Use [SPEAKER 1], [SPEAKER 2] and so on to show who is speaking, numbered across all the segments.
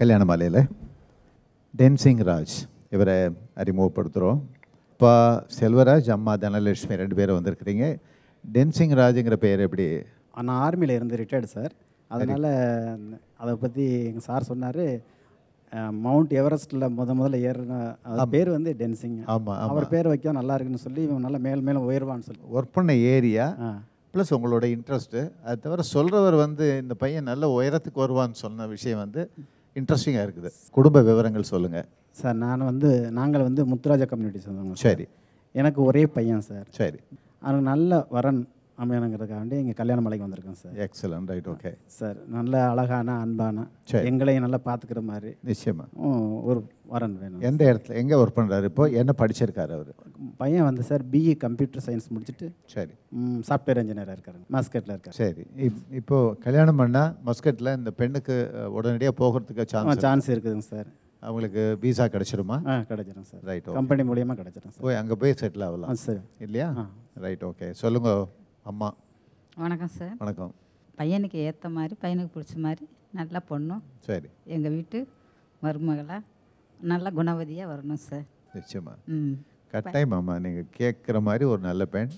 [SPEAKER 1] கல்யாண மாலையில் டென்சிங் ராஜ் இவரை அறிமுகப்படுத்துகிறோம் அப்பா செல்வராஜ் அம்மா தனலட்சுமி ரெண்டு பேரும் வந்திருக்கிறீங்க. டென்சிங் ராஜுங்கிற பேர் எப்படி?
[SPEAKER 2] நான் ஆர்மியில் இருந்து ரிட்டையர்டு சார். அதனால் அதை பற்றி எங்கள் சார் சொன்னார் மவுண்ட் எவரெஸ்ட்டில் முத முதல்ல ஏறின பேர் வந்து டென்சிங்.
[SPEAKER 1] ஆமாம்
[SPEAKER 2] அவர் பேர் வைக்க நல்லா இருக்குன்னு சொல்லி இவன் நல்லா மேல் மேலும் உயர்வான்னு சொல்லி.
[SPEAKER 1] ஒர்க் பண்ண ஏரியா ப்ளஸ் உங்களோட இன்ட்ரெஸ்ட்டு அது தவிர சொல்கிறவர் வந்து இந்த பையன் நல்ல உயரத்துக்கு வருவான்னு சொன்ன விஷயம் வந்து இன்ட்ரெஸ்டிங்காக இருக்குது. குடும்ப விவரங்கள் சொல்லுங்கள்
[SPEAKER 2] சார் நான் வந்து நாங்கள் வந்து முத்துராஜா கம்யூனிட்டி சொந்தவங்க
[SPEAKER 1] சரி.
[SPEAKER 2] எனக்கு ஒரே பையன் சார்.
[SPEAKER 1] சரி.
[SPEAKER 2] அவனுக்கு நல்ல வரன் அமையணுங்கிறதுக்காண்டி இங்கே கல்யாண மலைக்கு வந்திருக்கேன் sir.
[SPEAKER 1] Excellent right okay
[SPEAKER 2] sir நல்ல அழகான அன்பான. எங்களையும் நல்லா பார்த்துக்கிற மாதிரி.
[SPEAKER 1] நிச்சயமா.
[SPEAKER 2] ம், ஒரு வரன் வேணும்.
[SPEAKER 1] எந்த இடத்துல எங்கே ஒர்க் பண்ணுறாரு இப்போ? என்ன படிச்சிருக்காரு அவர்?
[SPEAKER 2] பையன் வந்து சார் பிஇ கம்ப்யூட்டர் சயின்ஸ் முடிச்சுட்டு
[SPEAKER 1] சரி.
[SPEAKER 2] சாஃப்ட்வேர் இன்ஜினியராக இருக்காரு மாஸ்கெட்டில் இருக்கார்.
[SPEAKER 1] சரி. இப் இப்போ கல்யாணம் பண்ணால் மஸ்கட்டில் இந்த பெண்ணுக்கு உடனடியாக போகிறதுக்கு சான்ஸ்
[SPEAKER 2] சான்ஸ் இருக்குதுங்க சார்.
[SPEAKER 1] அவங்களுக்கு விசா கிடைச்சிருமா
[SPEAKER 2] ஆ கிடைச்சிடும் சார்.
[SPEAKER 1] ரைட்
[SPEAKER 2] கம்பெனி மூலியமாக கிடைச்சிடும் சார்.
[SPEAKER 1] போய் அங்கே போய் செட்டில் ஆகலாம்.
[SPEAKER 2] சரி.
[SPEAKER 1] இல்லையா. ரைட் ஓகே சொல்லுங்க. அம்மா.
[SPEAKER 3] வணக்கம் சார்.
[SPEAKER 1] வணக்கம்.
[SPEAKER 3] பையனுக்கு ஏற்ற மாதிரி பையனுக்கு பிடிச்ச மாதிரி நல்ல பொண்ணும்
[SPEAKER 1] சரி.
[SPEAKER 3] எங்கள் வீட்டு மருமகளாக நல்ல குணவதியாக வரணும் சார்.
[SPEAKER 1] நிச்சயமா.
[SPEAKER 3] ம்.
[SPEAKER 1] கட்டாயம் அம்மா நீங்கள் கேட்குற மாதிரி ஒரு நல்ல பெண்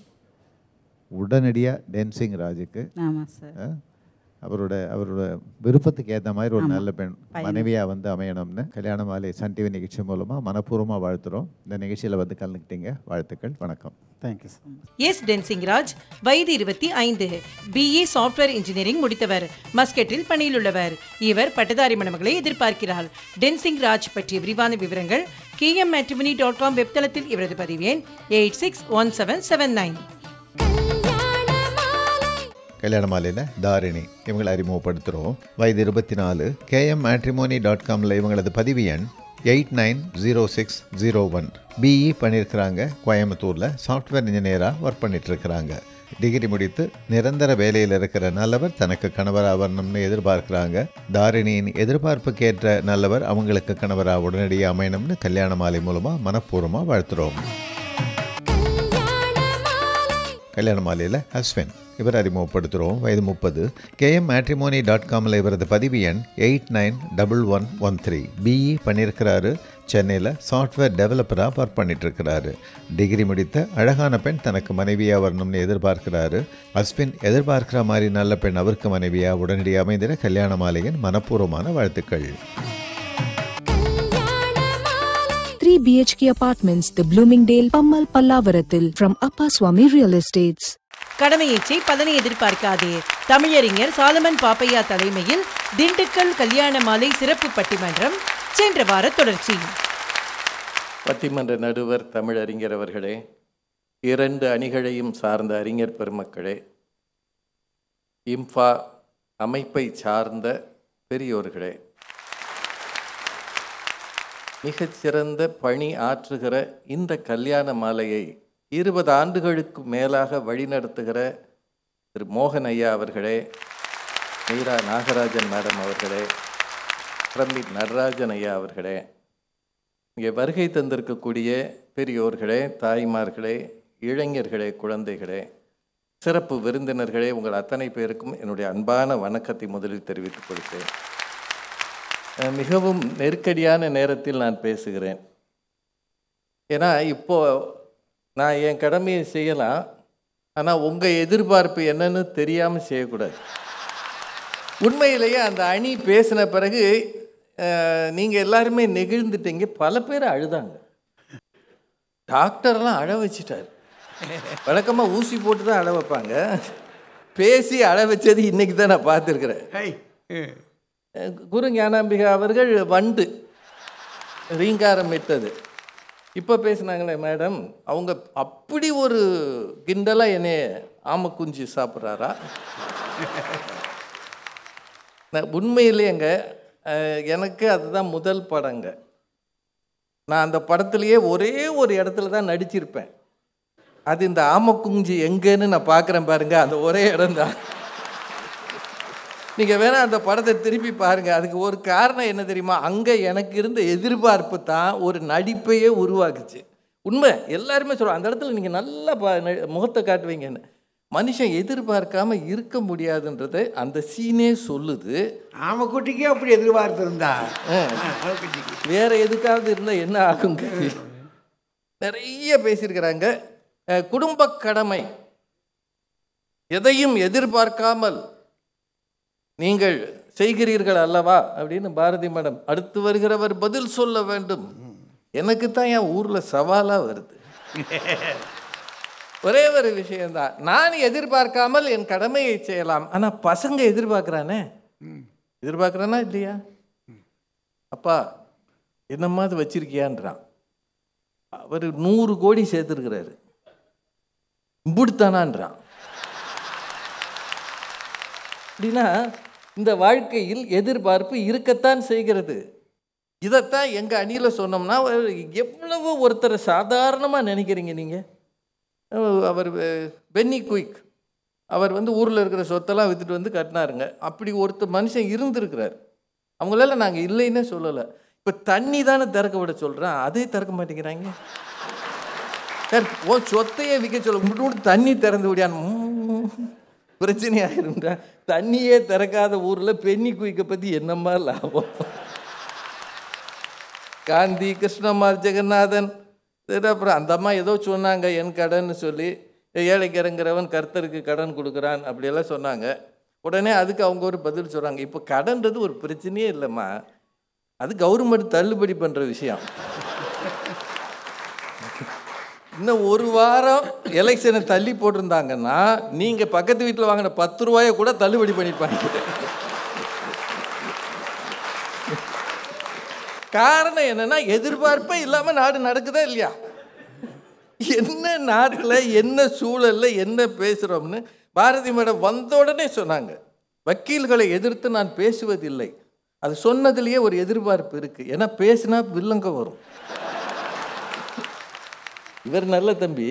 [SPEAKER 1] உடனடியாக டென்சிங் ராஜுக்கு
[SPEAKER 3] ஆமாம் சார்.
[SPEAKER 1] அவரோட அவரோட விருப்பத்துக்கு ஏற்ற மாதிரி ஒரு நல்ல பெண் மனைவியாக வந்து அமையணும்னு கல்யாண மாலை சன் டிவி நிகழ்ச்சி மூலமாக மனப்பூர்வமாக வாழ்த்துறோம். இந்த நிகழ்ச்சியில் வந்து கலந்துக்கிட்டீங்க. வாழ்த்துக்கள் வணக்கம்.
[SPEAKER 2] தேங்க்யூ
[SPEAKER 4] எஸ் டென்சிங் ராஜ் வயது இருபத்தி ஐந்து. பிஇ சாஃப்ட்வேர் இன்ஜினியரிங் முடித்தவர் மஸ்கெட்டில் பணியில் உள்ளவர். இவர் பட்டதாரி மணமகளை எதிர்பார்க்கிறார். டென்சிங் ராஜ் பற்றிய விரிவான விவரங்கள் கேஎம் மேட்ரிமனி டாட் காம் வெப்தளத்தில் இவரது பதிவு எண் eight six one seven seven nine
[SPEAKER 1] கல்யாண மாலையில் தாரிணி இவங்களை அறிமுகப்படுத்துகிறோம் வயது இருபத்தி நாலு கேஎம் மேட்ரிமோனி டாட் காமில் இவங்களது பதிவு எண் eight nine zero six zero one. BE பண்ணியிருக்கிறாங்க. கோயம்புத்தூரில் சாஃப்ட்வேர் இன்ஜினியராக ஒர்க் பண்ணிகிட்ருக்கிறாங்க டிகிரி முடித்து நிரந்தர வேலையில் இருக்கிற நல்லவர் தனக்கு கணவராக வரணும்னு எதிர்பார்க்குறாங்க. தாரிணியின் எதிர்பார்ப்புக்கேற்ற நல்லவர் அவங்களுக்கு கணவராக உடனடியாக அமையணும்னு கல்யாண மாலை மூலமாக மனப்பூர்வமாக வாழ்த்துறோம். கல்யாண மாலையில் அஸ்வின் இவர் அறிமுகப்படுத்துகிறோம் வயது முப்பது. கேஎம் மேட்ரிமோனி டாட் காமில் இவரது பதிவு எண் eight nine double one one three BE பண்ணியிருக்கிறாரு. சென்னையில் சாஃப்ட்வேர் டெவலப்பராக ஒர்க் பண்ணிட்டுருக்கிறாரு. டிகிரி முடித்த அழகான பெண் தனக்கு மனைவியாக வரணும்னு எதிர்பார்க்கிறாரு. அஸ்வின் எதிர்பார்க்கிற மாதிரி நல்ல பெண் அவருக்கு மனைவியாக உடனடியாக அமைந்திட கல்யாண மாலையின் மனப்பூர்வமான வாழ்த்துக்கள்.
[SPEAKER 5] BHK apartments, the Bloomingdale, Pammal Pallavaраthil from Appa Swami Real Estates.
[SPEAKER 4] கடமையேச்சை பலனை எதிர்பார்க்காதே தமிழறிஞர் சாலமன் பாப்பையா தலைமையில் திண்டுக்கல் கல்யாண மாலை சிறப்பு பட்டிமன்றம் சென்ற வார தொடர்ச்சி
[SPEAKER 6] பட்டிமன்ற நடுவர் தமிழறிஞர் அவர்களே இரண்டு அணிகளையும் சார்ந்த அறிஞர் பெருமக்களே இம்ஃபா அமைப்பை சார்ந்த பெரியோர்களே மிகச்சிறந்த பணி ஆற்றுகிற இந்த கல்யாண மாலையை இருபது ஆண்டுகளுக்கு மேலாக வழிநடத்துகிற திரு மோகன் ஐயா அவர்களே மீரா நாகராஜன் மேடம் அவர்களே பிரமித் நடராஜன் ஐயா அவர்களே இங்கே வருகை தந்திருக்கக்கூடிய பெரியோர்களே தாய்மார்களே இளைஞர்களே குழந்தைகளே சிறப்பு விருந்தினர்களே உங்கள் அத்தனை பேருக்கும் என்னுடைய அன்பான வணக்கத்தை முதலில் தெரிவித்துக் கொள்கிறேன். மிகவும் நெருக்கடியான நேரத்தில் நான் பேசுகிறேன். ஏன்னா இப்போது நான் என் கடமையை செய்யலாம். ஆனால் உங்கள் எதிர்பார்ப்பு என்னன்னு தெரியாமல் செய்யக்கூடாது. உண்மையிலேயே அந்த அணி பேசின பிறகு நீங்கள் எல்லாருமே நெகிழ்ந்துட்டீங்க. பல பேர் அழுதாங்க. டாக்டர்லாம் அழ வச்சிட்டார். வழக்கமாக ஊசி போட்டு தான் அழ வைப்பாங்க. பேசி அழ வச்சது இன்னைக்கு தான் நான் பார்த்துருக்குறேன். குரு ஞானாம்பிகா அவர்கள் வண்டு ரீங்காரம் இட்டது. இப்போ பேசினாங்களே மேடம் அவங்க அப்படி ஒரு கிண்டலாக என்னை ஆம குஞ்சு சாப்பிட்றாரா? நான் உண்மையிலேங்க எனக்கு அதுதான் முதல் படங்க. நான் அந்த படத்துலேயே ஒரே ஒரு இடத்துல தான் நடிச்சிருப்பேன். அது இந்த ஆமக்குஞ்சு எங்கேன்னு நான் பார்க்குறேன் பாருங்க அந்த ஒரே இடம்தான். நீங்கள் வேணா அந்த படத்தை திருப்பி பாருங்கள் அதுக்கு ஒரு காரணம் என்ன தெரியுமா? அங்கே எனக்கு இருந்த எதிர்பார்ப்பு தான் ஒரு நடிப்பையே உருவாக்குச்சு. உண்மை. எல்லாருமே சொல்லுவாங்க அந்த இடத்துல நீங்கள் நல்லா பா முகத்தை காட்டுவீங்கன்னு. மனுஷன் எதிர்பார்க்காம இருக்க முடியாதுன்றதை அந்த சீனே சொல்லுது.
[SPEAKER 7] ஆமக்குட்டிக்கே அப்படி எதிர்பார்த்திருந்தா
[SPEAKER 6] வேற எதுக்காவது இருந்தால் என்ன ஆகுங்க நிறைய பேசியிருக்கிறாங்க. குடும்ப கடமை. எதையும் எதிர்பார்க்காமல் நீங்கள் செய்கிறீர்கள் அல்லவா? அப்படின்னு பாரதி மேடம் அடுத்து வருகிறவர் பதில் சொல்ல வேண்டும். எனக்கு தான் என் ஊரில் சவாலாக வருது. ஒரே ஒரு விஷயம்தான். நான் எதிர்பார்க்காமல் என் கடமையை செய்யலாம். ஆனால் பசங்க எதிர்பார்க்குறானே? எதிர்பார்க்குறானா இல்லையா? அப்பா என்னம்மா அது வச்சிருக்கியான்றான். அவர் நூறு கோடி சேர்த்துருக்கிறாரு. இம்புடுத்தானான்றான். அப்படின்னா இந்த வாழ்க்கையில் எதிர்பார்ப்பு இருக்கத்தான் செய்கிறது. இதைத்தான் எங்கள் அணியில் சொன்னோம்னா எவ்வளவு ஒருத்தரை சாதாரணமாக நினைக்கிறீங்க நீங்கள் அவர் பென்னி குயிக் அவர் வந்து ஊரில் இருக்கிற சொத்தெல்லாம் விற்றுட்டு வந்து கட்டினாருங்க. அப்படி ஒருத்தர் மனுஷன் இருந்திருக்கிறார். அவங்களால நாங்கள் இல்லைன்னே சொல்லலை. இப்போ தண்ணி தானே திறக்க விட சொல்கிறேன் அதே திறக்க மாட்டேங்கிறாங்க. சார் ஓ சொத்தையே விற்க சொல்ல முட்டு தண்ணி திறந்து விடியான் பிரச்சனையாயிருந்தா தண்ணியே திறக்காத ஊரில் பெண்ணி குவிக்க பற்றி என்னம்மா லாபம்? காந்தி கிருஷ்ணமார் ஜெகநாதன். சரி அப்புறம் அந்த அம்மா ஏதோ சொன்னாங்க என் கடன் சொல்லி ஏழைக்கு இறங்குறவன் கர்த்தருக்கு கடன் கொடுக்குறான் அப்படியெல்லாம் சொன்னாங்க. உடனே அதுக்கு அவங்க ஒரு பதில் சொல்கிறாங்க இப்போ கடன்றது ஒரு பிரச்சனையே இல்லைம்மா. அது கவர்மெண்ட் தள்ளுபடி பண்ணுற விஷயம். இன்னும் ஒரு வாரம் எலெக்ஷனை தள்ளி போட்டிருந்தாங்கன்னா நீங்கள் பக்கத்து வீட்டில் வாங்கின பத்து ரூபாயை கூட தள்ளுபடி பண்ணியிருப்பாங்க காரணம் என்னன்னா எதிர்பார்ப்பே இல்லாமல் நாடு நடக்குதா இல்லையா? என்ன நாட்டில் என்ன சூழலில் என்ன பேசுகிறோம்னு பாரதி மேடம் வந்த உடனே சொன்னாங்க. வக்கீல்களை எதிர்த்து நான் பேசுவதில்லை. அது சொன்னதுலேயே ஒரு எதிர்பார்ப்பு இருக்குது ஏன்னா பேசினா வில்லங்க வரும். இவர் நல்ல தம்பி.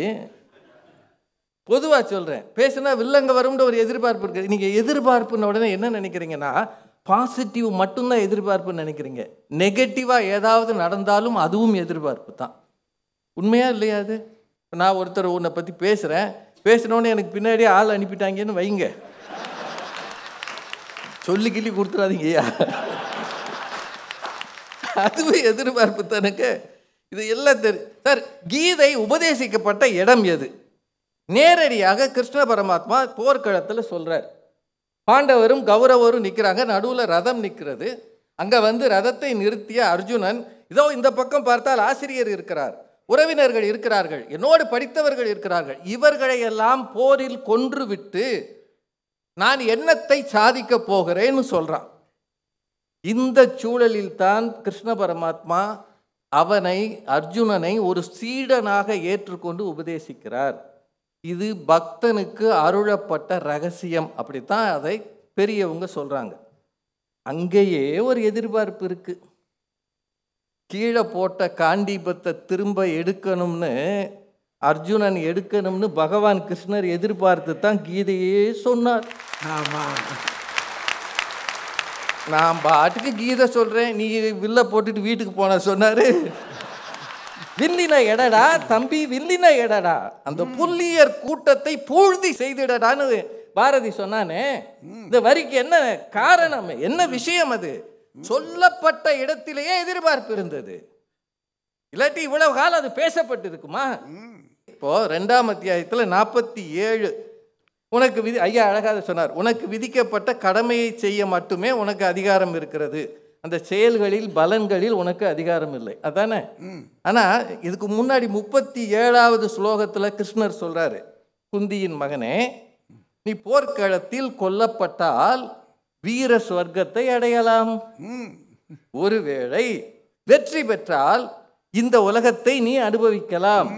[SPEAKER 6] பொதுவாக சொல்கிறேன் பேசுனா வில்லங்க வரும்ன்ற ஒரு எதிர்பார்ப்பு இருக்குது நீங்கள் எதிர்பார்ப்புன உடனே என்ன நினைக்கிறீங்கன்னா பாசிட்டிவ் மட்டும்தான் எதிர்பார்ப்புன்னு நினைக்கிறீங்க. நெகட்டிவாக ஏதாவது நடந்தாலும் அதுவும் எதிர்பார்ப்பு தான். உண்மையா இல்லையா அது? நான் ஒருத்தர் உன்னை பற்றி பேசுகிறேன் பேசினோடனே எனக்கு பின்னாடியே ஆள் அனுப்பிட்டாங்கன்னு வைங்க. சொல்லி கிள்ளி கொடுத்துறாதீங்கய்யா. அதுவும் எதிர்பார்ப்பு தானுக்கு இது எல்லாம் தெரியும் சார் கீதை உபதேசிக்கப்பட்ட இடம் எது? நேரடியாக கிருஷ்ண பரமாத்மா போர்க்களத்தில் சொல்கிறார் பாண்டவரும் கௌரவரும் நிற்கிறாங்க நடுவில் ரதம் நிற்கிறது அங்கே வந்து ரதத்தை நிறுத்திய அர்ஜுனன் இதோ இந்த பக்கம் பார்த்தால் ஆசிரியர் இருக்கிறார் உறவினர்கள் இருக்கிறார்கள் என்னோடு படித்தவர்கள் இருக்கிறார்கள். இவர்களையெல்லாம் போரில் கொன்றுவிட்டு நான் என்னத்தை சாதிக்க போகிறேன்னு சொல்கிறான் இந்த சூழலில் தான் கிருஷ்ண பரமாத்மா அவனை அர்ஜுனனை ஒரு சீடனாக ஏற்றுக்கொண்டு உபதேசிக்கிறார். இது பக்தனுக்கு அருளப்பட்ட ரகசியம். அப்படித்தான் அதை பெரியவங்க சொல்கிறாங்க அங்கேயே ஒரு எதிர்பார்ப்பு இருக்குது கீழே போட்ட காண்டிபத்தை திரும்ப எடுக்கணும்னு அர்ஜுனன் எடுக்கணும்னு பகவான் கிருஷ்ணர் எதிர்பார்த்து தான் கீதையே சொன்னார்.
[SPEAKER 7] ஆமாம்
[SPEAKER 6] நான் பாட்டுக்கு கீதை சொல்கிறேன் நீ வில்ல போட்டுட்டு வீட்டுக்கு போன சொன்னாரு. வில்லின எடடா தம்பி வில்லின எடடா. அந்த புல்லியர் கூட்டத்தை பூழ்தி செய்திடடான்னு பாரதி சொன்னானே. இந்த வரிக்கு என்ன காரணம்? என்ன விஷயம் அது? சொல்லப்பட்ட இடத்திலேயே எதிர்பார்ப்பு இருந்தது. இல்லாட்டி இவ்வளவு காலம் அது பேசப்பட்டிருக்குமா? இப்போ ரெண்டாம் அத்தியாயத்தில் நாற்பத்தி ஏழு உனக்கு விதி ஐயா அழகாக சொன்னார் உனக்கு விதிக்கப்பட்ட கடமையை செய்ய மட்டுமே உனக்கு அதிகாரம் இருக்கிறது. அந்த செயல்களில் பலன்களில் உனக்கு அதிகாரம் இல்லை. அதானே? ஆனால் இதுக்கு முன்னாடி முப்பத்தி ஏழாவது ஸ்லோகத்தில் கிருஷ்ணர் சொல்றாரு குந்தியின் மகனே நீ போர்க்களத்தில் கொல்லப்பட்டால் வீர சொர்க்கத்தை அடையலாம். ஒருவேளை வெற்றி பெற்றால் இந்த உலகத்தை நீ அனுபவிக்கலாம்.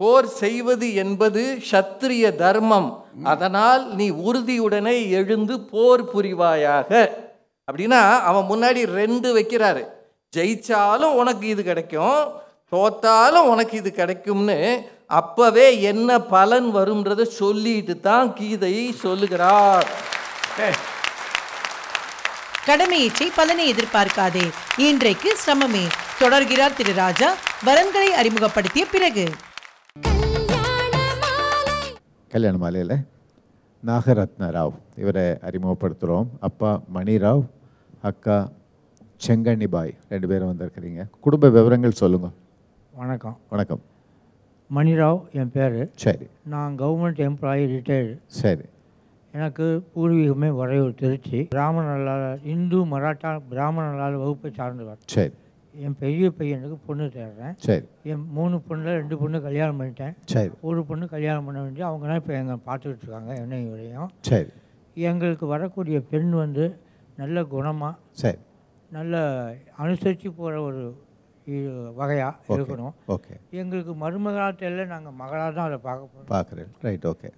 [SPEAKER 6] போர் செய்வது என்பது சத்திரிய தர்மம். அதனால் நீ உறுதியுடனே எழுந்து போர் புரிவாயாக. அப்படின்னா அவன் முன்னாடி ரெண்டு வைக்கிறாரு. ஜெயிச்சாலும் உனக்கு இது கிடைக்கும் தோத்தாலும் உனக்கு இது கிடைக்கும்னு அப்பவே என்ன பலன் வரும்ன்றதை சொல்லிட்டு தான் கீதையை சொல்லுகிறார்.
[SPEAKER 4] கடமையை செய் பலனை எதிர்பார்க்காதே. இன்றைக்கு சிரமமே. தொடர்கிறார் திரு ராஜா. வரன்களை அறிமுகப்படுத்திய பிறகு.
[SPEAKER 1] கல்யாண மாலையில் நாகரத்ன ராவ் இவரை அறிமுகப்படுத்துகிறோம் அப்பா மணிராவ் அக்கா செங்கண்ணிபாய் ரெண்டு பேரும் வந்திருக்கிறீங்க குடும்ப விவரங்கள் சொல்லுங்கள்
[SPEAKER 8] வணக்கம்
[SPEAKER 1] வணக்கம்
[SPEAKER 8] மணிராவ் என் பேர்
[SPEAKER 1] சரி
[SPEAKER 8] நான் கவர்மெண்ட் எம்ப்ளாயி ரிட்டையர்டு
[SPEAKER 1] சரி
[SPEAKER 8] எனக்கு பூர்வீகமே வரையூர் திருச்சி பிராமண நல்லாளர் இந்து மராட்டா பிராமண நல்லாளர் வகுப்பை சார்ந்தவர்
[SPEAKER 1] சரி
[SPEAKER 8] என் பெரிய பையனுக்கு பொண்ணு தேடுறேன்.
[SPEAKER 1] சரி.
[SPEAKER 8] என் மூணு பொண்ணில் ரெண்டு பொண்ணு கல்யாணம் பண்ணிட்டேன்.
[SPEAKER 1] சரி.
[SPEAKER 8] ஒரு பொண்ணு கல்யாணம் பண்ண வேண்டிய அவங்க தான் இப்போ எங்களை பார்த்துக்கிட்டு இருக்காங்க என்னை வரையும்
[SPEAKER 1] சரி.
[SPEAKER 8] எங்களுக்கு வரக்கூடிய பெண் வந்து நல்ல குணமாக
[SPEAKER 1] சரி.
[SPEAKER 8] நல்ல அனுசரித்து போகிற ஒரு வகையாக இருக்கணும்.
[SPEAKER 1] ஓகே.
[SPEAKER 8] எங்களுக்கு மருமகாலத்தில் நாங்கள் மகளாக தான் அதை பார்க்க போகிறோம்
[SPEAKER 1] பார்க்குறேன். ரைட் ஓகே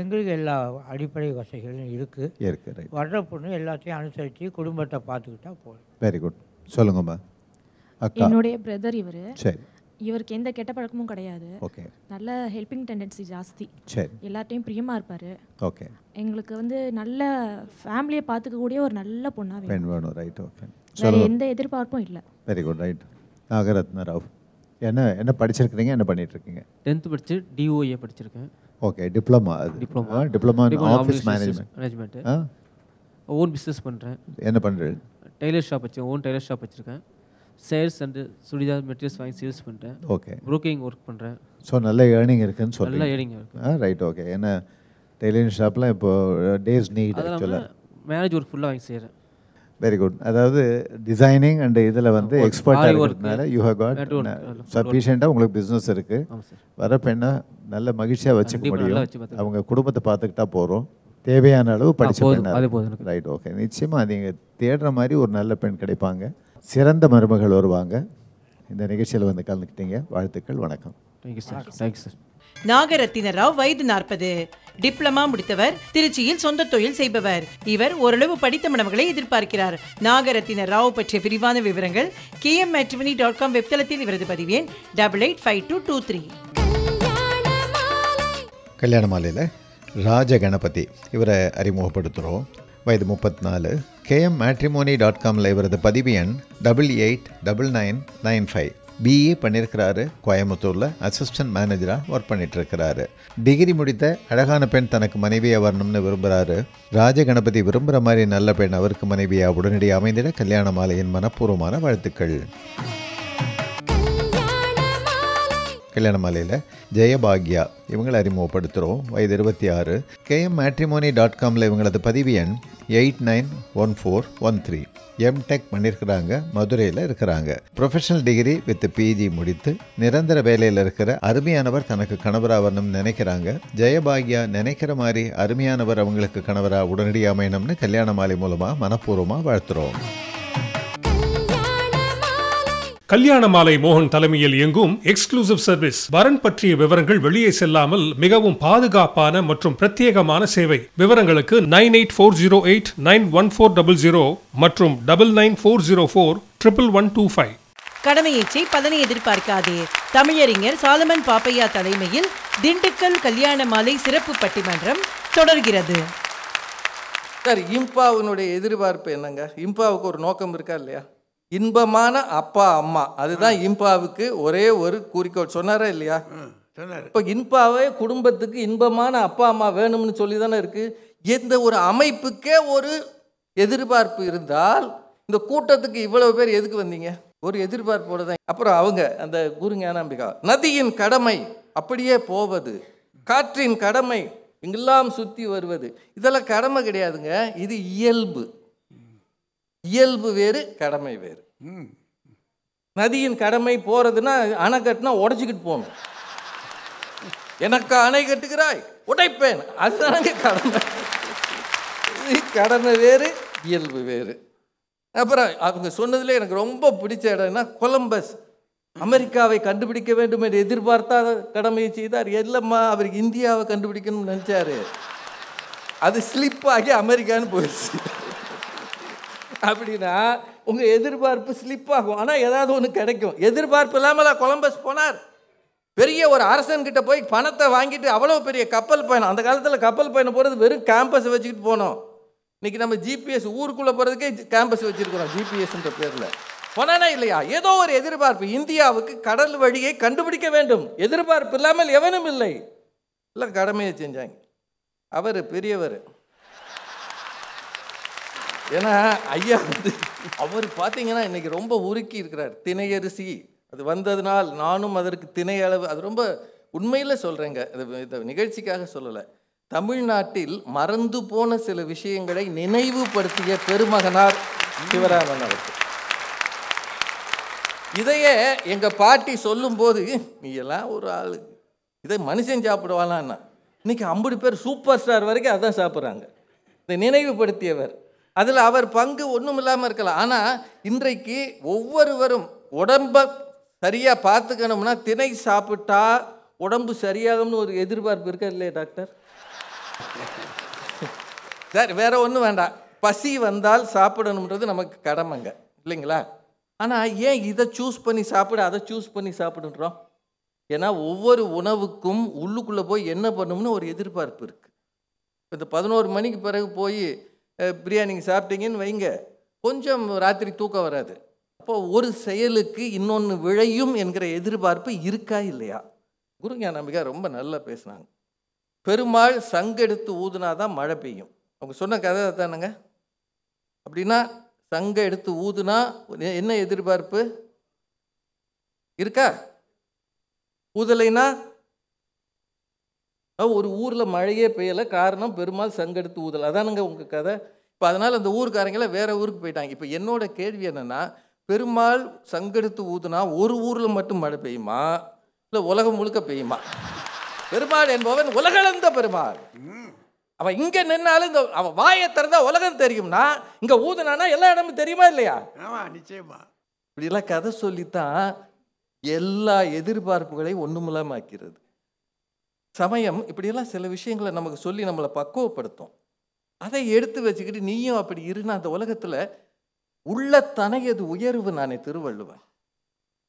[SPEAKER 8] எங்களுக்கு எல்லா அடிப்படை வசதிகளும் இருக்குது
[SPEAKER 1] இருக்கு ரைட்
[SPEAKER 8] வர்ற பொண்ணு எல்லாத்தையும் அனுசரித்து குடும்பத்தை பார்த்துக்கிட்டா போதும்.
[SPEAKER 1] வெரி குட் சொல்லுங்கம்மா.
[SPEAKER 9] என்னுடைய பிரதர் இவர்.
[SPEAKER 1] சரி.
[SPEAKER 9] இவருக்கு எந்த கெட்ட பழக்கமும் கிடையாது.
[SPEAKER 1] ஓகே.
[SPEAKER 9] நல்ல ஹெல்பிங் டெண்டன்சி ஜாஸ்தி.
[SPEAKER 1] சரி.
[SPEAKER 9] எல்லார்ட்டையும் பிரியமாக இருப்பார்.
[SPEAKER 1] ஓகே.
[SPEAKER 9] எங்களுக்கு வந்து நல்ல ஃபேமிலியை பார்த்துக்கக்கூடிய ஒரு நல்ல பொண்ணாக வேணும்.
[SPEAKER 1] ரைட் ஓகே
[SPEAKER 9] வேற எந்த எதிர்பார்ப்பும் இல்லை.
[SPEAKER 1] Very good right Nagarathna Rao. என்ன என்ன படிச்சிருக்கிறீங்க? என்ன பண்ணிட்டு இருக்கீங்க
[SPEAKER 10] டென்த்து படித்து டிஓஏ படிச்சிருக்கேன்.
[SPEAKER 1] Okay diploma
[SPEAKER 10] diploma
[SPEAKER 1] diploma office management
[SPEAKER 10] own business பண்ணுறேன்
[SPEAKER 1] என்ன பண்ணுறது
[SPEAKER 10] டெய்லர் ஷாப் வச்சு ஓன் டெய்லர் ஷாப் வச்சுருக்கேன். சேல்ஸ் அண்டு சுடிதார் மெட்டீரியல்ஸ் வாங்கி சேல்ஸ் பண்ணுறேன்
[SPEAKER 1] ஓகே
[SPEAKER 10] ப்ரோக்கிங் ஒர்க் பண்ணுறேன்
[SPEAKER 1] ஸோ நல்ல ஏர்னிங் இருக்குன்னு
[SPEAKER 10] நல்ல
[SPEAKER 1] சொல்லுங்கள்
[SPEAKER 10] earning இருக்கு.
[SPEAKER 1] ஆ ரைட் ஓகே ஏன்னா டெய்லரிங் ஷாப்லாம் இப்போ டேஸ் நீட் ஆக்சுவலாக
[SPEAKER 10] மேரேஜ் ஒர்க் ஃபுல்லாக வாங்கி செய்கிறேன்
[SPEAKER 1] வெரி குட் அதாவது டிசைனிங் அண்ட் இதில் வந்து எக்ஸ்பர்ட்டாக இருக்கிறதுனால யூ ஹவ் காட். சஃபிஷியண்ட்டாக உங்களுக்கு பிஸ்னஸ் இருக்குது வர பெண்ணை நல்ல மகிழ்ச்சியாக வச்சுக்க
[SPEAKER 10] நல்லா
[SPEAKER 1] முடியும். அவங்க குடும்பத்தை பார்த்துக்கிட்டா போகிறோம் தேவையான அளவு படிச்ச. ரைட் ஓகே நிச்சயமாக நீங்கள் தேடுற மாதிரி ஒரு நல்ல பெண் கிடைப்பாங்க. சிறந்த மருமகள் வருவாங்க. இந்த நிகழ்ச்சியில் வந்து கலந்துக்கிட்டீங்க. வாழ்த்துக்கள் வணக்கம்.
[SPEAKER 10] Thank you sir thank you sir
[SPEAKER 4] Nagarathna Rao வயது நாற்பது. டிப்ளமா முடித்தவர் திருச்சியில் சொந்த தொழில் செய்பவர். இவர் ஓரளவு படித்த மணமகளை எதிர்பார்க்கிறார். நாகரத்தின ராவ் பற்றிய விரிவான விவரங்கள் கேஎம் மேட்ரிமனி டாட் காம் வெப்தளத்தில் இவரது பதிவேன் double eight five two two three.
[SPEAKER 1] கல்யாண மாலையில் ராஜ கணபதி இவரை அறிமுகப்படுத்துகிறோம் வயது முப்பத்தி நாலு. கேஎம் மேட்ரிமோனி டாட் காமில் இவரது பதிவு எண் double eight double nine nine five BE பண்ணியிருக்கிறாரு கோயம்புத்தூரில் அசிஸ்டன்ட் மேனேஜராக ஒர்க் பண்ணிகிட்ருக்கிறாரு டிகிரி முடித்த அழகான பெண் தனக்கு மனைவியாக வரணும்னு விரும்புகிறாரு ராஜ கணபதி விரும்புகிற மாதிரி நல்ல பெண் அவருக்கு மனைவியாக உடனடியாக அமைந்திட கல்யாண மாலையின் மனப்பூர்வமான வாழ்த்துக்கள். கல்யாண மாலையில் ஜெயபாக்யா இவங்களை அறிமுகப்படுத்துகிறோம் வயது இருபத்தி ஆறு. கேஎம் மேட்ரிமோனி டாட் காமில் இவங்களது பதிவு எண் eight nine one four one three. MTech பண்ணியிருக்கிறாங்க மதுரையில் இருக்கிறாங்க. ப்ரொஃபஷனல் டிகிரி வித் பிஜி முடித்து நிரந்தர வேலையில் இருக்கிற அருமையானவர் தனக்கு கணவராக வரணும்னு நினைக்கிறாங்க. ஜெயபாக்யா நினைக்கிற மாதிரி அருமையானவர் அவங்களுக்கு கணவராக உடனடியாக அமையணும்னு கல்யாண மாலை மூலமாக மனப்பூர்வமாக வாழ்த்துறோம்.
[SPEAKER 11] கல்யாண மாலை மோகன் தலைமையில் இயங்கும் எக்ஸ்க்ளூசிவ் சர்வீஸ் வரன் பற்றிய விவரங்கள் வெளியே செல்லாமல் மிகவும் பாதுகாப்பான மற்றும் பிரத்யேகமான சேவை. விவரங்களுக்கு nine eight four zero eight nine one four double zero மற்றும் double nine four zero four triple one two five.
[SPEAKER 4] கடமையேச்சை பதனை எதிர்பார்க்காதே. தமிழறிஞர் சாலமன் பாப்பையா தலைமையில் திண்டுக்கல் கல்யாண மாலை சிறப்பு பட்டிமன்றம் தொடர்கிறது.
[SPEAKER 6] சார் இம்பாவினுடைய எதிர்பார்ப்பு என்னங்க? இம்பாவுக்கு ஒரு நோக்கம் இருக்கா இல்லையா? இன்பமான அப்பா அம்மா. அதுதான் இம்பாவுக்கு ஒரே ஒரு குறிக்கோள். சொன்னாரா இல்லையா?
[SPEAKER 7] சொன்னார்.
[SPEAKER 6] இப்போ இன்பாவே குடும்பத்துக்கு இன்பமான அப்பா அம்மா வேணும்னு சொல்லி தானே இருக்கு. எந்த ஒரு அமைப்புக்கே ஒரு எதிர்பார்ப்பு இருந்தால் இந்த கூட்டத்துக்கு இவ்வளவு பேர் எதுக்கு வந்தீங்க? ஒரு எதிர்பார்ப்போட தான். அப்புறம் அவங்க அந்த குரு ஞானாம்பிகா நதியின் கடமை அப்படியே போவது காற்றின் கடமை இங்கெல்லாம் சுற்றி வருவது. இதெல்லாம் கடமை கிடையாதுங்க. இது இயல்பு. இயல்பு வேறு கடமை வேறு. நதியின் கடமை போறதுன்னா அணை கட்டினா உடச்சிக்கிட்டு போகணும் எனக்கு அணை கட்டுகிறாய் உடைப்பேன். அதுதானங்க கடமை. கடமை வேறு இயல்பு வேறு. அப்புறம் அவங்க சொன்னதுல எனக்கு ரொம்ப பிடிச்ச இடம்னா கொலம்பஸ். அமெரிக்காவை கண்டுபிடிக்க வேண்டும் என்று எதிர்பார்த்தா கடமையை செய்தார். இல்லைம்மா அவருக்கு இந்தியாவை கண்டுபிடிக்கணும்னு நினைச்சாரு. அது ஸ்லிப் ஆகி அமெரிக்கான்னு போயிடுச்சு. அப்படின்னா உங்கள் எதிர்பார்ப்பு ஸ்லிப் ஆகும். ஆனால் ஏதாவது ஒன்று கிடைக்கும். எதிர்பார்ப்பு இல்லாமல் கொலம்பஸ் போனார். பெரிய ஒரு அரசன்கிட்ட போய் பணத்தை வாங்கிட்டு அவ்வளோ பெரிய கப்பல் பயணம். அந்த காலத்தில் கப்பல் பயணம் போகிறது வெறும் கேம்பஸ் வச்சுக்கிட்டு போனோம். இன்றைக்கி நம்ம ஜிபிஎஸ் ஊருக்குள்ளே போகிறதுக்கே கேம்பஸ் வச்சுருக்கிறோம் ஜிபிஎஸ்ன்ற பேரில். போனானா இல்லையா? ஏதோ ஒரு எதிர்பார்ப்பு. இந்தியாவுக்கு கடல் வழியை கண்டுபிடிக்க வேண்டும். எதிர்பார்ப்பு இல்லாமல் எவனும் இல்லை. இல்லை கடமையை செஞ்சாங்க. அவர் பெரியவர். ஏன்னா ஐயா வந்து அவர் பார்த்தீங்கன்னா இன்னைக்கு ரொம்ப உருக்கி இருக்கிறார். திணையரிசி. அது வந்ததுனால் நானும் அதற்கு திணை அளவு அது ரொம்ப உண்மையில் சொல்கிறேங்க இது இந்த நிகழ்ச்சிக்காக சொல்லலை. தமிழ்நாட்டில் மறந்து போன சில விஷயங்களை நினைவுபடுத்திய பெருமகனார் சிவராமன் அவர்கள். இதையே எங்கள் பாட்டி சொல்லும்போது நீ எல்லாம் ஒரு ஆள். இதை மனுஷன் சாப்பிடுவானா இன்னைக்கு ஐம்பது பேர் சூப்பர் ஸ்டார் வரைக்கும் அதான் சாப்பிட்றாங்க. இதை நினைவுபடுத்தியவர் அதில் அவர் பங்கு ஒன்றும் இல்லாமல் இருக்கலாம் ஆனால் இன்றைக்கு ஒவ்வொருவரும் உடம்பை சரியாக பார்த்துக்கணும்னா திணை சாப்பிட்டா உடம்பு சரியாகும்னு ஒரு எதிர்பார்ப்பு இருக்கா இல்லையா டாக்டர்? சரி வேற ஒன்றும் வேண்டாம். பசி வந்தால் சாப்பிடணுன்றது நமக்கு கடமைங்க இல்லைங்களா? ஆனால் ஏன் இதை சூஸ் பண்ணி சாப்பிட அதை சூஸ் பண்ணி சாப்பிடுன்றோம்? ஏன்னா ஒவ்வொரு உணவுக்கும் உள்ளுக்குள்ளே போய் என்ன பண்ணணும்னு ஒரு எதிர்பார்ப்பு இருக்குது இந்த பதினோரு மணிக்கு பிறகு போய் பிரியாணி சாப்பிட்டீங்கன்னு வைங்க. கொஞ்சம் ராத்திரி தூக்கம் வராது. அப்போது ஒரு செயலுக்கு இன்னொன்று விழையும் என்கிற எதிர்பார்ப்பு இருக்கா இல்லையா? குருஞான நம்பிக்கை ரொம்ப நல்லா பேசுனாங்க. பெருமாள் சங்கெடுத்து ஊதுனாதான் மழை பெய்யும். அவங்க சொன்ன கதை தானுங்க அப்படின்னா சங்க எடுத்து ஊதுனா என்ன எதிர்பார்ப்பு? இருக்கா? ஊதலைன்னா ஒரு ஊரில் மழையே பெய்யலை காரணம் பெருமாள் சங்கெடுத்து ஊதல். அதானுங்க உங்கள் கதை. இப்போ அதனால் அந்த ஊருக்காரங்கள வேற ஊருக்கு போயிட்டாங்க. இப்போ என்னோட கேள்வி என்னென்னா பெருமாள் சங்கெடுத்து ஊதுனா ஒரு ஊரில் மட்டும் மழை பெய்யுமா? இல்லை உலகம் முழுக்க பெய்யுமா? பெருமாள் என்பவன் உலகளந்த பெருமாள். அவன் இங்கே நின்னாலும் இந்த அவன் வாயை திறந்தா உலகம் தெரியும்னா இங்கே ஊதுனானா எல்லா இடமும் தெரியுமா இல்லையா?
[SPEAKER 7] ஆமாம் நிச்சயமா.
[SPEAKER 6] இப்படிலாம் கதை சொல்லித்தான் எல்லா எதிர்பார்ப்புகளையும் ஒன்றுமில்லாம ஆக்கிறது. சமயம் இப்படியெல்லாம் சில விஷயங்களை நமக்கு சொல்லி நம்மளை பக்குவப்படுத்தும். அதை எடுத்து வச்சுக்கிட்டு நீயும் அப்படி இருன்னு அந்த உலகத்தில் உள்ளத்தனையது உயர்வு நானே திருவள்ளுவன்.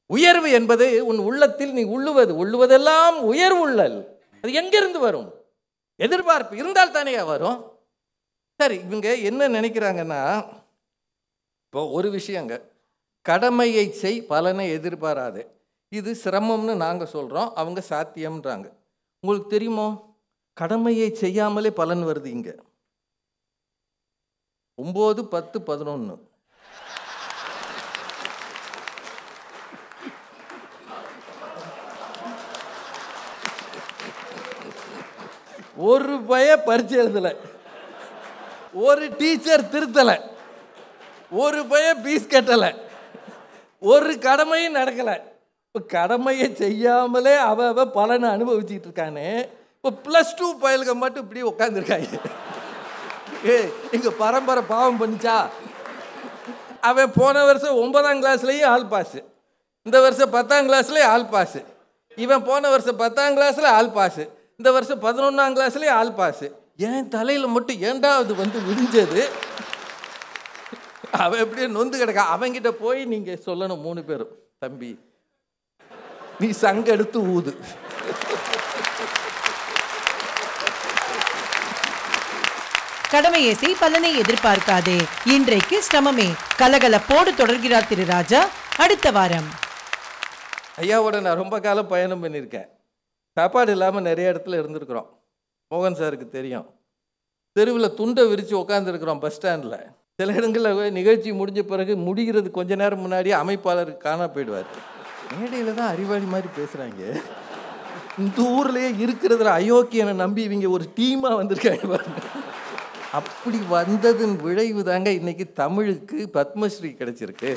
[SPEAKER 6] உயர்வு என்பது உன் உள்ளத்தில் நீ உள்ளுவது உள்ளுவதெல்லாம் உயர்வுள்ளல் அது எங்கிருந்து வரும்? எதிர்பார்ப்பு இருந்தால் தானே வரும். சரி இவங்க என்ன நினைக்கிறாங்கன்னா இப்போ ஒரு விஷயங்க. கடமையை செய் பலனை எதிர்பாராது. இது சிரமம்னு நாங்கள் சொல்கிறோம் அவங்க சாத்தியம்ன்றாங்க. உங்களுக்கு தெரியுமோ? கடமையை செய்யாமலே பலன் வருது இங்கே. ஒம்பது பத்து பதினொன்று ஒரு பய பரிச்சை எழுதலை. ஒரு டீச்சர் திருத்தலை. ஒரு பய பீஸ் கட்டலை. ஒரு கடமையும் நடக்கலை. இப்போ கடமையை செய்யாமலே அவ அவ பலனை அனுபவிச்சுட்டு இருக்கானே. இப்போ ப்ளஸ் டூ பயலுக மட்டும் இப்படி உட்காந்துருக்காங்க ஏ எங்கள் பரம்பரை பாவம் பண்ணிச்சா? அவன் போன வருஷம் ஒன்பதாம் கிளாஸ்லேயும் ஆல் பாஸு இந்த வருஷம் பத்தாம் கிளாஸ்லேயும் ஆல் பாஸு இவன் போன வருஷம் பத்தாம் கிளாஸில் ஆல் பாஸு இந்த வருஷம் பதினொன்றாம் கிளாஸ்லேயும் ஆல் பாஸு என் தலையில் மட்டும் ஏண்டா அது வந்து விழிஞ்சது அவன் எப்படியே நொந்து கிடக்கா. அவங்கிட்ட போய் நீங்கள் சொல்லணும் மூணு பேரும். தம்பி நீ சங்க எடுத்து ஊது.
[SPEAKER 4] கடமையை செய் பலனை எதிர்பார்க்காதே. இன்றைக்கு சிரமமே. கலகலப்போடு தொடர்கிறார் திரு ராஜா. அடுத்த வாரம்.
[SPEAKER 6] ஐயாவோட நான் ரொம்ப காலம் பயணம் பண்ணியிருக்கேன். சாப்பாடு இல்லாமல் நிறைய இடத்துல இருந்திருக்கிறோம். மோகன் சாருக்கு தெரியும். தெருவில் துண்டை விரித்து உட்காந்துருக்குறோம் பஸ் ஸ்டாண்டில். சில இடங்களில் நிகழ்ச்சி முடிஞ்ச பிறகு முடிகிறது கொஞ்ச நேரம் முன்னாடியே அமைப்பாளர் காணா போயிடுவார். மேடையில் தான் அறிவாளி மாதிரி பேசுகிறாங்க இந்த ஊர்லேயே இருக்கிறதுல அயோக்கியனை நம்பி இவங்க ஒரு டீமாக வந்திருக்காங்க பாருங்க. அப்படி வந்ததன் விளைவு தாங்க இன்னைக்கு தமிழுக்கு பத்மஸ்ரீ கிடைச்சிருக்கு.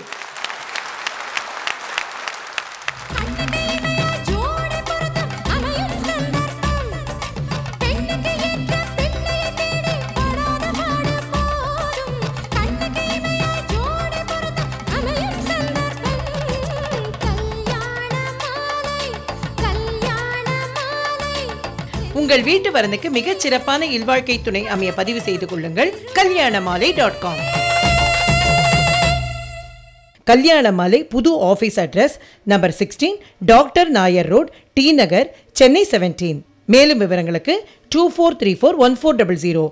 [SPEAKER 4] உங்கள் வீட்டு வரனுக்கு மிகச் சிறப்பான இல்வாழ்க்கை துணை அமைய பதிவு செய்து கொள்ளுங்கள். கல்யாணமாலை டாட் காம் கல்யாணமாலை புது office address number sixteen doctor Nair road T Nagar Chennai seventeen மேலும் விவரங்களுக்கு two four three four one four double zero